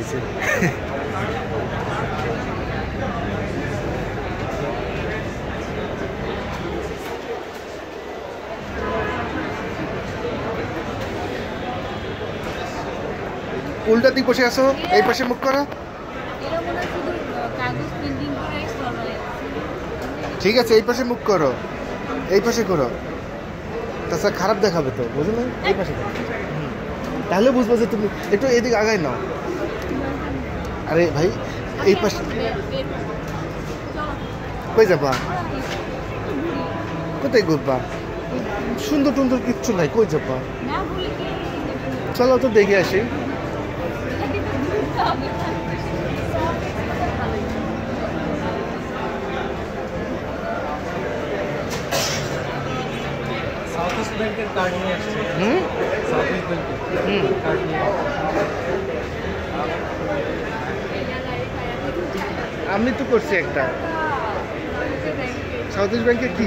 পাইছে উল্টা দিক বসে আসো এই পাশে মুখ করো? ঠিক আছে, এই পাশে মুখ করো। এই পাশে করো। তাছাড়া খারাপ দেখাবে তো, বুঝলে? এই পাশে। তাহলে বুঝব যে তুমি একটু এদিকে আগাই নাও। আরে ভাই এই পাশে কই যাবা? কোথায় ঘুরবা? সুন্দর টুন্দর কিচ্ছু নাই কই যাবা? চলো তো দেখে আসি। হুম? হুম। আমি তো করছি একটা। সাউথ ইস্ট ব্যাংকে কি?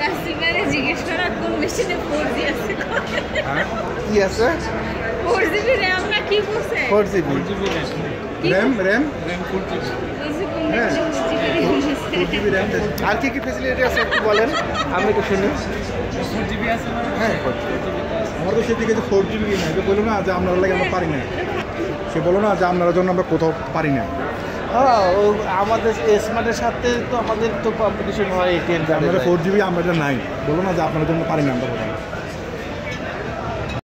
রাসিমারে জিজ্ঞেস করা কোন মেশিনে ফোর জি আছে কি আছে ফোর জিবি র্যাম না কি বলছে ফোর জিবি জিবি র্যাম কি RAM RAM RAM four GB বলছে কোন হ্যাঁ। মেশিনে জিবি র্যাম আর কি কি ফেসিলিটি আছে একটু বলেন? আমি একটু শুনি। ফোর জিবি আছে হ্যাঁ। আমার তো সেদিকে যে ফোর জিবি না এটা বলো না যে আপনারা লাগে আমরা পারি না সে বলো না যে আপনারা জন্য আমরা কোথাও পারি না হ্যাঁ ও আমাদের স্মার্টের সাথে তো আমাদের তো কম্পিটিশন হয় এটিএন আমাদের ফোর জিবি আমরা নাই। বলো না যে আপনাদের জন্য পারি না আমরা কোথাও।